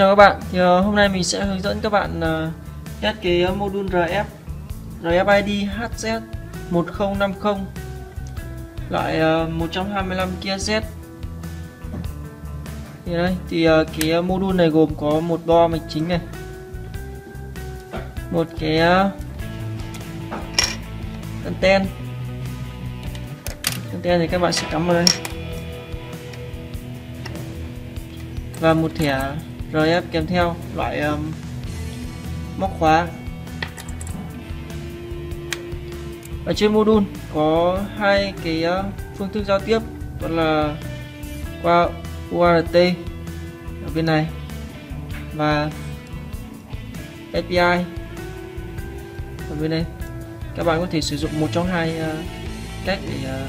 chào các bạn. Thì, hôm nay mình sẽ hướng dẫn các bạn à, test cái module RF RFID HZ 1050 loại 125 kHz thì đây thì à, cái module này gồm có một bo mạch chính này một cái à, anten. Anten thì các bạn sẽ cắm vào đây. Và một thẻ RF kèm theo loại um, móc khóa. Ở trên module có hai cái uh, phương thức giao tiếp đó là qua UART ở bên này và API ở bên đây. Các bạn có thể sử dụng một trong hai uh, cách để uh,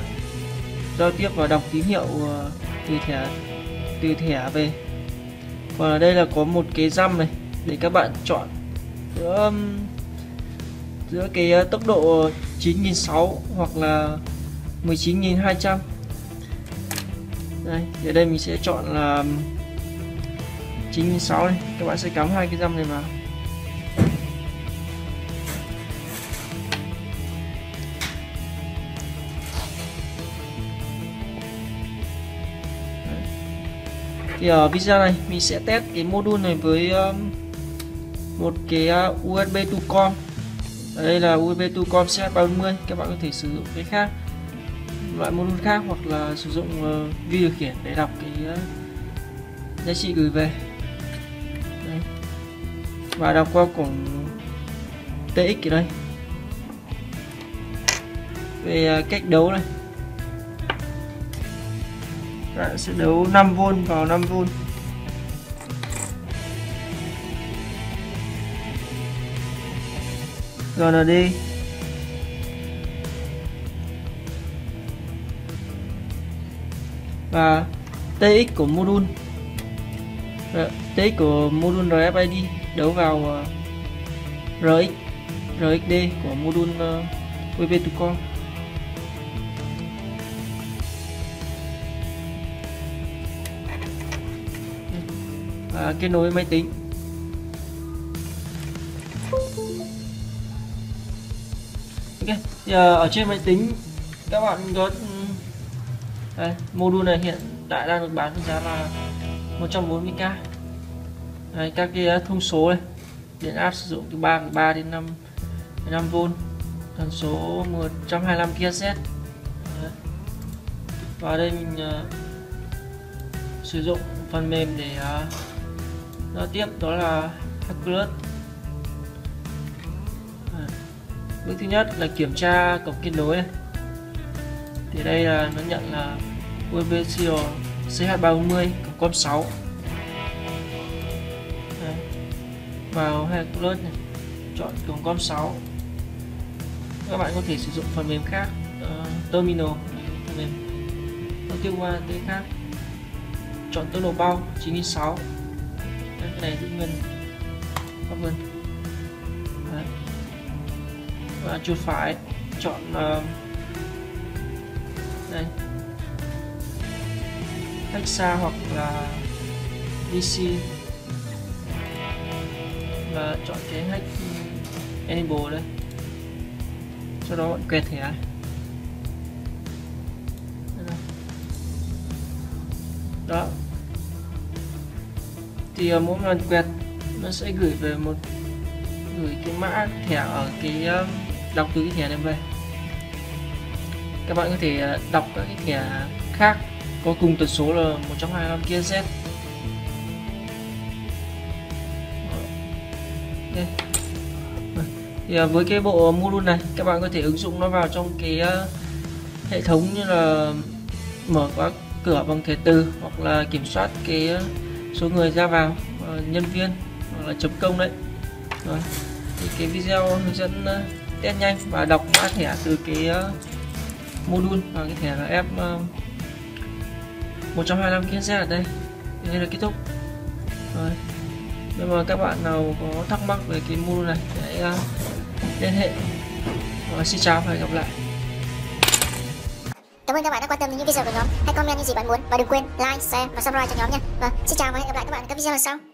giao tiếp và đọc tín hiệu uh, từ thẻ từ thẻ về và ở đây là có một cái răm này để các bạn chọn giữa um, giữa cái uh, tốc độ 9.600 hoặc là 19.200 đây ở đây mình sẽ chọn là um, 9.600 này. Các bạn sẽ cắm hai cái răm này vào. Thì ờ, ở video này, mình sẽ test cái module này với một cái ờ, USB to com. Ở đây là USB to com CH340 các bạn có thể sử dụng cái khác, loại module khác hoặc là sử dụng ờ, vi điều khiển để đọc cái giá trị gửi về. Đây. và đọc qua cổng TX ở đây. Về cách đấu này bạn sẽ đấu 5V vào 5V rồi là đi. Và TX của module. TX của module RFID đấu vào ờ, RX RXD của module ờ, VP2Core à, kết nối máy tính. Ok thì, à, ở trên máy tính các bạn có ừ, đây, module này hiện tại đang được bán với giá là 140k đây, các cái à, thông số này điện áp sử dụng từ 3 3 đến 5 5V tần số 125 kHz và đây mình uh, sử dụng phần mềm để uh, đó tiếp đó là Hacklus. À, bước thứ nhất là kiểm tra cổng kết nối. Thì đây là nó nhận là USB serial CH340 cổng com 6 Đấy. vào Hacklus này chọn cổng com 6 các bạn có thể sử dụng phần mềm khác uh, terminal phần mềm. Nó tiêu qua tới khác. Chọn tốc độ bao 96 cái này giữ nguyên. Góc nguyên Đấy. và chuột phải chọn uh, đây. Hexa hoặc là DC và chọn cái hack enable đây. Sau đó bạn quẹt thẻ. Đó thì ờ, mỗi lần quẹt nó sẽ gửi về một, gửi cái mã thẻ ở cái ờ, đọc từ cái thẻ này về các bạn có thể ờ, đọc các cái thẻ khác, có cùng tần số là 125 kHz okay. thì với cái bộ module này, các bạn có thể ứng dụng nó vào trong cái hệ thống như là mở khóa cửa bằng thẻ từ hoặc là kiểm soát cái số người ra vào ờ, nhân viên hoặc là chấm công đấy. Rồi thì cái video hướng dẫn ờ, test nhanh và đọc mã thẻ từ cái ờ, module và cái thẻ là F uh, 125 kHz ở đây. Đây là kết thúc. Rồi nếu mà các bạn nào có thắc mắc về cái module này hãy liên hệ. Và xin chào và hẹn gặp lại. Cảm ơn các bạn đã quan tâm đến những video của nhóm. Hãy comment những gì bạn muốn và đừng quên like, share và subscribe cho nhóm nha. Và xin chào và hẹn gặp lại các bạn ở các video lần sau.